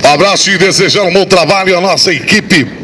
Tá Abraço e desejar um bom trabalho à nossa equipe.